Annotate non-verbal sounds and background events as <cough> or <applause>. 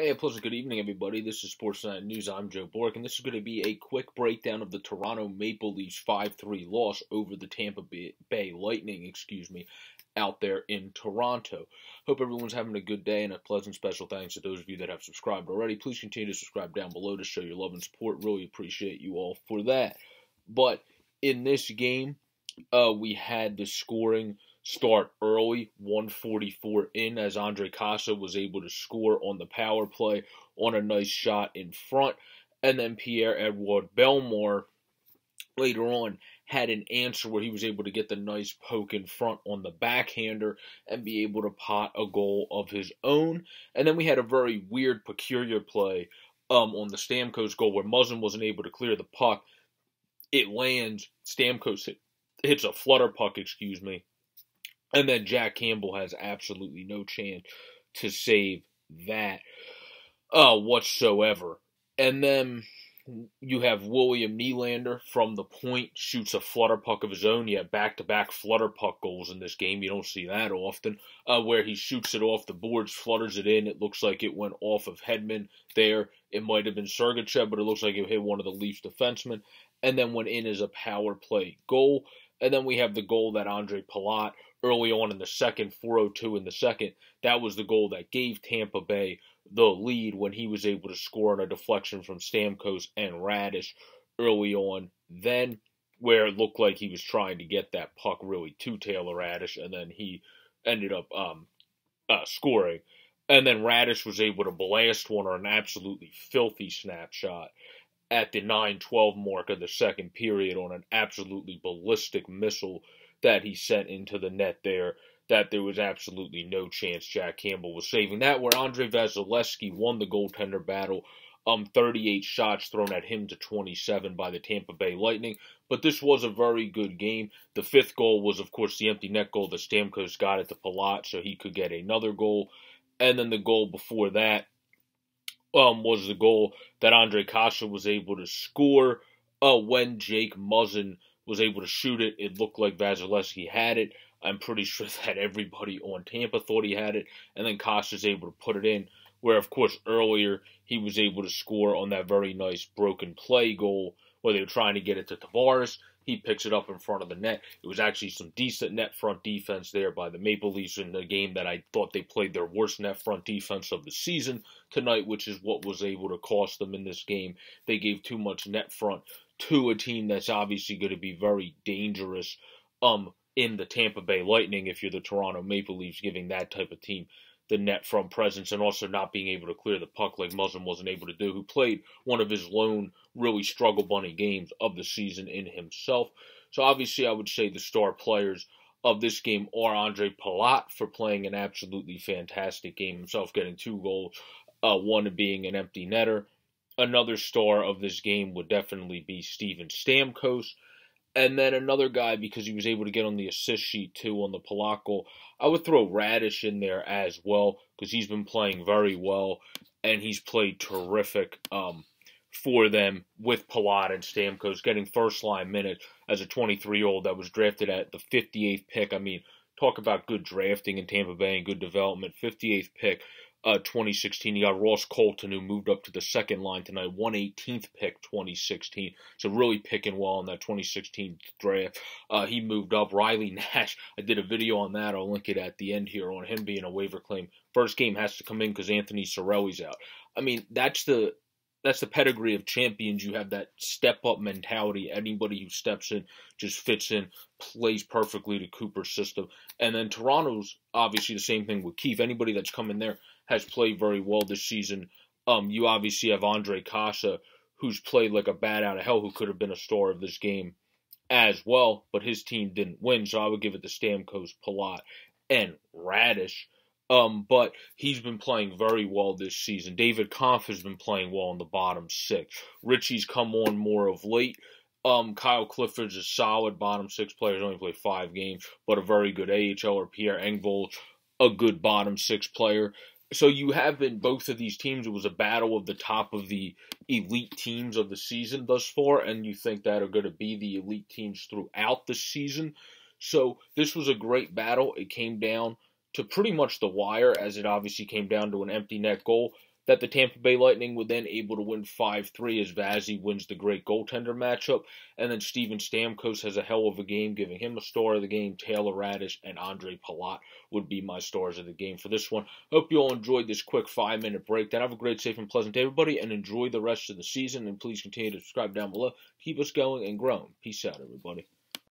Hey, a pleasant good evening, everybody. This is Sportsnet News. I'm Joe Bork, and this is going to be a quick breakdown of the Toronto Maple Leafs 5-3 loss over the Tampa Bay Lightning, excuse me, out there in Toronto. Hope everyone's having a good day, and a pleasant special thanks to those of you that have subscribed already. Please continue to subscribe down below to show your love and support. Really appreciate you all for that. But in this game, uh, we had the scoring start early, 144 in, as Ondrej Kase was able to score on the power play on a nice shot in front. And then Pierre Edouard Bellemare later on had an answer where he was able to get the nice poke in front on the backhander and be able to pot a goal of his own. And then we had a very weird, peculiar play um, on the Stamkos goal where Muzzin wasn't able to clear the puck. It lands, Stamkos hit, hits a flutter puck, excuse me, and then Jack Campbell has absolutely no chance to save that uh, whatsoever. And then you have William Nylander from the point, shoots a flutter puck of his own. He had back to back flutter puck goals in this game. You don't see that often. Uh, where he shoots it off the boards, flutters it in. It looks like it went off of Hedman there. It might have been Sergachev, but it looks like it hit one of the Leafs defensemen. And then went in as a power play goal. And then we have the goal that Andre Palat early on in the second, 402 in the second. That was the goal that gave Tampa Bay the lead when he was able to score on a deflection from Stamkos and Raddysh early on. Then, where it looked like he was trying to get that puck really to Taylor Raddysh, and then he ended up um, uh, scoring. And then Raddysh was able to blast one on an absolutely filthy snapshot at the 9 12 mark of the second period on an absolutely ballistic missile that he sent into the net there that there was absolutely no chance Jack Campbell was saving that. Where Andrei Vasilevskiy won the goaltender battle, um, 38 shots thrown at him to 27 by the Tampa Bay Lightning. But this was a very good game. The fifth goal was, of course, the empty net goal that Stamkos got at the Palat, so he could get another goal. And then the goal before that um, was the goal that Andre Kase was able to score uh, when Jake Muzzin was able to shoot it. It looked like Vasilevskiy had it. I'm pretty <laughs> sure that everybody on Tampa thought he had it, and then was able to put it in. Where, of course, earlier he was able to score on that very nice broken play goal where they were trying to get it to Tavares. He picks it up in front of the net. It was actually some decent net front defense there by the Maple Leafs in the game that I thought they played their worst net front defense of the season tonight, which is what was able to cost them in this game. They gave too much net front to a team that's obviously going to be very dangerous um in the Tampa Bay Lightning if you're the Toronto Maple Leafs giving that type of team the net from presence and also not being able to clear the puck like Muzzin wasn't able to do, who played one of his lone really struggle bunny games of the season in himself. So obviously I would say the star players of this game are Andre Palat for playing an absolutely fantastic game himself, getting two goals, uh, one being an empty netter, another star of this game would definitely be Steven Stamkos. And then another guy, because he was able to get on the assist sheet too on the Palako, I would throw Raddysh in there as well, because he's been playing very well, and he's played terrific um, for them with Palat and Stamkos, getting first line minutes as a 23 year old that was drafted at the 58th pick. I mean, talk about good drafting in Tampa Bay and good development. 58th pick uh, 2016. You got Ross Colton, who moved up to the second line tonight, 118th pick 2016. So really picking well in that 2016 draft. Uh, he moved up. Riley <laughs> Nash, I did a video on that. I'll link it at the end here on him being a waiver claim. First game has to come in because Anthony Cirelli's out. I mean, that's the that's the pedigree of champions. You have that step up mentality. Anybody who steps in just fits in, plays perfectly to Cooper's system. And then Toronto's obviously the same thing with Keefe. Anybody that's come in there has played very well this season. Um, you obviously have Ondrej Kase, who's played like a bat out of hell, who could have been a star of this game as well, but his team didn't win, so I would give it to Stamkos, Palat, and Raddysh. Um, but he's been playing very well this season. David Kampf has been playing well in the bottom six. Ritchie's come on more of late. Um, Kyle Clifford's a solid bottom six player. He's only played five games, but a very good AHL or Pierre Engvall, a good bottom six player so you have in both of these teams it was a battle of the top of the elite teams of the season thus far and you think that are going to be the elite teams throughout the season so this was a great battle it came down to pretty much the wire as it obviously came down to an empty net goal that the Tampa Bay Lightning would then able to win 5-3 as Vazzy wins the great goaltender matchup. And then Steven Stamkos has a hell of a game, giving him a star of the game. Taylor Raddysh and Andre Palat would be my stars of the game for this one. Hope you all enjoyed this quick five-minute breakdown. Have a great, safe, and pleasant day, everybody, and enjoy the rest of the season. And please continue to subscribe down below. Keep us going and growing. Peace out, everybody.